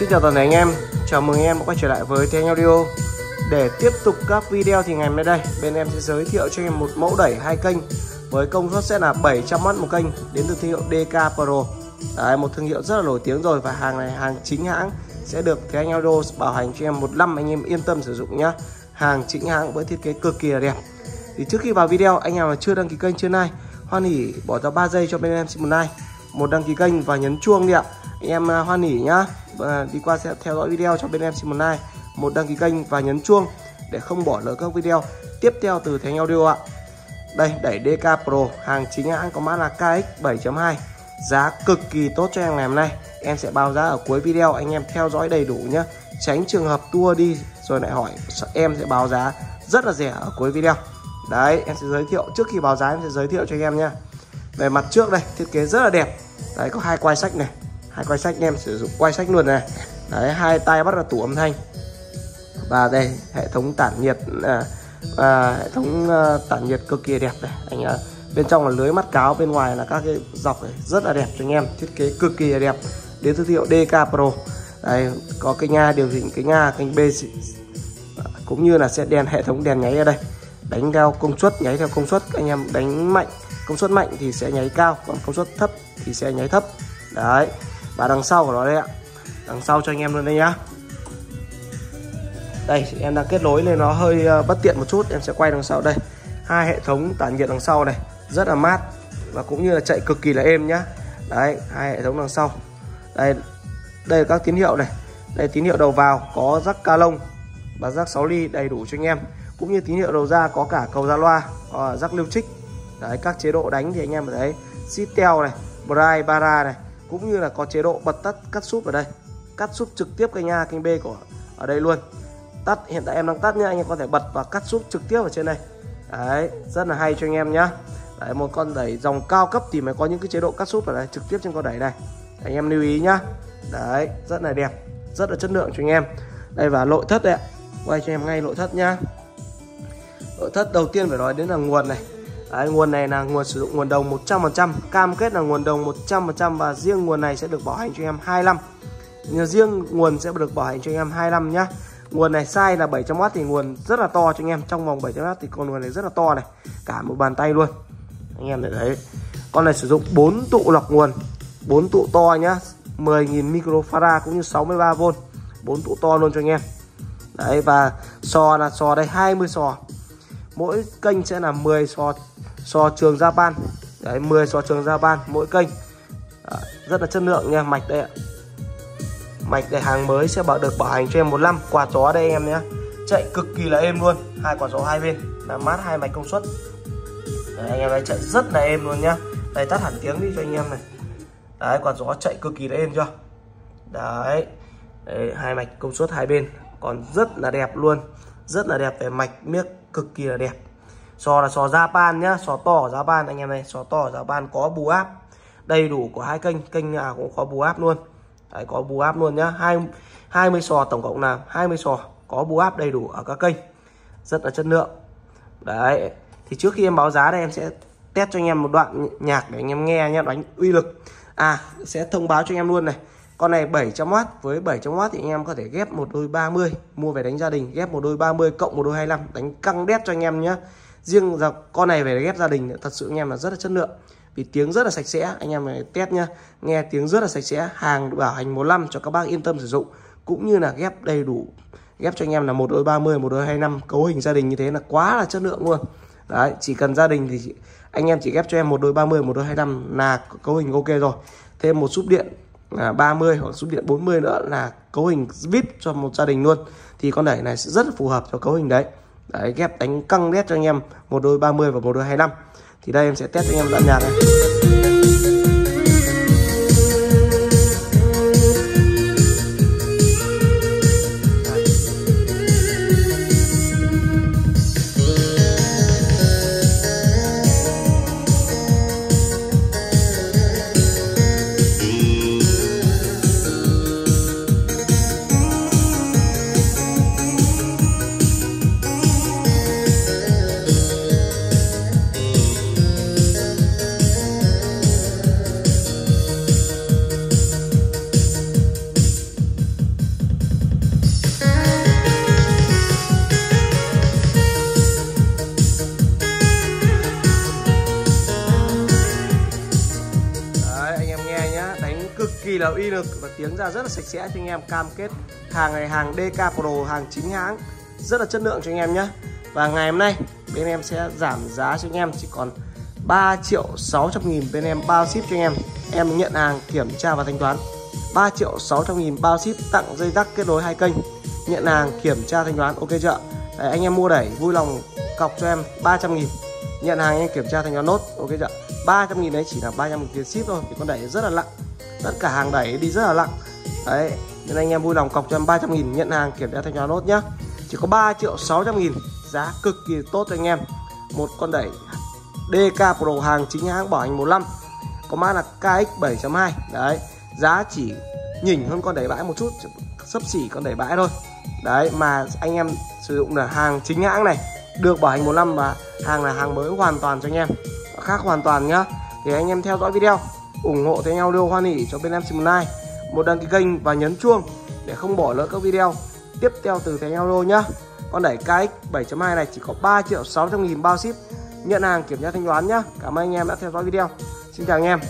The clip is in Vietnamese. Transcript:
xin chào toàn thể anh em. Chào mừng anh em quay trở lại với Thế Audio. Để tiếp tục các video thì ngày hôm nay đây Bên em sẽ giới thiệu cho anh em một mẫu đẩy hai kênh. Với công suất sẽ là 700W một kênh Đến từ thương hiệu DK Pro. Đấy, Một thương hiệu rất là nổi tiếng rồi Và hàng này hàng chính hãng Sẽ được Thế Anh Audio bảo hành cho em một năm Anh em yên tâm sử dụng nhá. Hàng chính hãng với thiết kế cực kỳ là đẹp. Thì trước khi vào video anh em mà chưa đăng ký kênh chưa nay Hoan hỉ bỏ ra 3 giây cho bên em xin một like. Một đăng ký kênh và nhấn chuông đi ạ. Anh em à, hoan hỉ nhá và đi qua sẽ theo dõi video cho bên em xin một like một đăng ký kênh và nhấn chuông để không bỏ lỡ các video tiếp theo từ Thánh Audio ạ. Đây, đẩy DK Pro, hàng chính hãng có mã là KX 7.2 giá cực kỳ tốt cho em ngày hôm nay. Em sẽ báo giá ở cuối video, anh em theo dõi đầy đủ nhé. Tránh trường hợp tua đi, rồi lại hỏi, em sẽ báo giá rất là rẻ ở cuối video. Đấy, em sẽ giới thiệu, trước khi báo giá em sẽ giới thiệu cho anh em nha về mặt trước đây, thiết kế rất là đẹp. Đấy, có hai quai sách này hai quay sách em sử dụng quay sách luôn này. Đấy hai tay bắt là tủ âm thanh. Và đây hệ thống tản nhiệt à, à, hệ thống à, tản nhiệt cực kỳ đẹp này. Anh à, bên trong là lưới mắt cáo bên ngoài là các cái dọc này rất là đẹp cho anh em thiết kế cực kỳ đẹp. Đến thương hiệu DK Pro. Đây có cái nha điều chỉnh cái nha kênh B cũng như là sẽ đèn hệ thống đèn nháy ở đây. Đánh theo công suất nháy theo công suất. Anh em đánh mạnh công suất mạnh thì sẽ nháy cao còn công suất thấp thì sẽ nháy thấp. Đấy và đằng sau của nó đây ạ. Đằng sau cho anh em luôn đây nhá. Đây em đang kết nối nên nó hơi ờ, bất tiện một chút. Em sẽ quay đằng sau đây. Hai hệ thống tản nhiệt đằng sau này rất là mát và cũng như là chạy cực kỳ là êm nhá. Đấy hai hệ thống đằng sau. Đây đây là các tín hiệu này. Đây tín hiệu đầu vào có rắc ca lông và rắc 6 ly đầy đủ cho anh em. Cũng như tín hiệu đầu ra có cả cầu ra loa ờ, rắc lưu trích. Đấy các chế độ đánh thì anh em thấy, đấy Sitel này Bright Bara này cũng như là có chế độ bật tắt cắt súp ở đây. Cắt súp trực tiếp kênh A kênh B của ở đây luôn. Tắt, hiện tại em đang tắt nhá anh em có thể bật và cắt súp trực tiếp ở trên đây. Đấy, rất là hay cho anh em nhá. Đấy, một con đẩy dòng cao cấp thì mới có những cái chế độ cắt súp ở đây, trực tiếp trên con đẩy này. Anh em lưu ý nhá. Đấy, rất là đẹp, rất là chất lượng cho anh em. Đây và nội thất đấy ạ. Quay cho em ngay nội thất nhá. Nội thất đầu tiên phải nói đến là nguồn này. Đấy, nguồn này là nguồn sử dụng nguồn đồng 100% cam kết là nguồn đồng 100% và riêng nguồn này sẽ được bảo hành cho em 25 nhưng riêng nguồn sẽ được bảo hành cho anh em 25 nhá. Nguồn này size là 700W thì nguồn rất là to cho anh em. Trong vòng 700W thì con nguồn này rất là to này cả một bàn tay luôn. Anh em để thấy con này sử dụng 4 tụ lọc nguồn 4 tụ to nhá. 10.000 microfarad cũng như 63V 4 tụ to luôn cho anh em. Đấy và sò là sò đây 20 sò. Mỗi kênh sẽ là 10 sò sò trường Japan đấy 10 sò trường Japan mỗi kênh. À, rất là chất lượng nha mạch đây ạ. Mạch để hàng mới sẽ bảo được bảo hành cho em một năm quạt gió đây em nhé. Chạy cực kỳ là êm luôn hai quạt gió hai bên là mát hai mạch công suất. Đấy, anh em thấy chạy rất là êm luôn nhá. Đây tắt hẳn tiếng đi cho anh em này. Đấy quạt gió chạy cực kỳ là êm chưa? Đấy, đấy hai mạch công suất hai bên còn rất là đẹp luôn. Rất là đẹp về mạch miếc cực kỳ là đẹp sò là sò Japan nhá sò to ở Japan anh em này sò to ở Japan có bù áp. Đầy đủ của hai kênh kênh nào cũng có bù áp luôn. Đấy, có bù áp luôn nhá. Hai 20 sò tổng cộng là 20 sò có bù áp đầy đủ ở các kênh. Rất là chất lượng. Đấy thì trước khi em báo giá đây em sẽ test cho anh em một đoạn nhạc để anh em nghe nhé đánh uy lực. À sẽ thông báo cho anh em luôn này. Con này 700W với 700W thì anh em có thể ghép một đôi 30 mua về đánh gia đình ghép một đôi 30 cộng một đôi 25 đánh căng đét cho anh em nhé riêng là con này về ghép gia đình, thật sự anh em là rất là chất lượng. Vì tiếng rất là sạch sẽ, anh em này test nhá. Nghe tiếng rất là sạch sẽ, hàng bảo hành một năm cho các bác yên tâm sử dụng. Cũng như là ghép đầy đủ, ghép cho anh em là một đôi 30 một đôi 25 cấu hình gia đình như thế là quá là chất lượng luôn. Đấy, chỉ cần gia đình thì anh em chỉ ghép cho em một đôi 30 một đôi 25 là cấu hình ok rồi. Thêm một súp điện là 30 hoặc súp điện 40 nữa là cấu hình vip cho một gia đình luôn. Thì con đẩy này sẽ rất phù hợp cho cấu hình đấy đấy, ghép đánh căng đét cho anh em, một đôi 30 và một đôi 25 thì đây em sẽ test cho anh em đoạn nhạc này. Là uy lực và tiếng ra rất là sạch sẽ cho anh em cam kết hàng này hàng DK Pro hàng chính hãng. Rất là chất lượng cho anh em nhé. Và ngày hôm nay bên em sẽ giảm giá cho anh em chỉ còn 3 triệu 600 nghìn bên em bao ship cho anh em. Em nhận hàng kiểm tra và thanh toán. 3 triệu 600 nghìn bao ship tặng dây tắc kết nối hai kênh. Nhận hàng kiểm tra thanh toán ok chưa Đấy, anh em mua đẩy vui lòng cọc cho em 300 nghìn. Nhận hàng anh em kiểm tra thanh toán nốt ok chưa 300 nghìn đấy chỉ là 300 nghìn tiền ship thôi thì con đẩy rất là lặng tất cả hàng đẩy đi rất là lặng. Đấy, nên anh em vui lòng cọc cho em 300 nghìn nhận hàng kiểm tra thanh toán nốt nhá. Chỉ có 3 triệu 600 nghìn, giá cực kỳ tốt cho anh em. Một con đẩy DK Pro hàng chính hãng bảo hành 15 có mã là KX 7.2 đấy, giá chỉ nhỉnh hơn con đẩy bãi một chút, sấp xỉ con đẩy bãi thôi. Đấy, mà anh em sử dụng là hàng chính hãng này, được bảo hành một năm và hàng là hàng mới hoàn toàn cho anh em. Khác hoàn toàn nhá. Thì anh em theo dõi video ủng hộ theo nhau đưa hoan hỉ cho bên em Simon một đăng ký kênh và nhấn chuông để không bỏ lỡ các video tiếp theo từ Thế Nhau nhá. Con đẩy KX 7.2 này chỉ có 3 triệu 600 nghìn bao ship nhận hàng kiểm tra thanh toán nhá. Cảm ơn anh em đã theo dõi video. Xin chào anh em.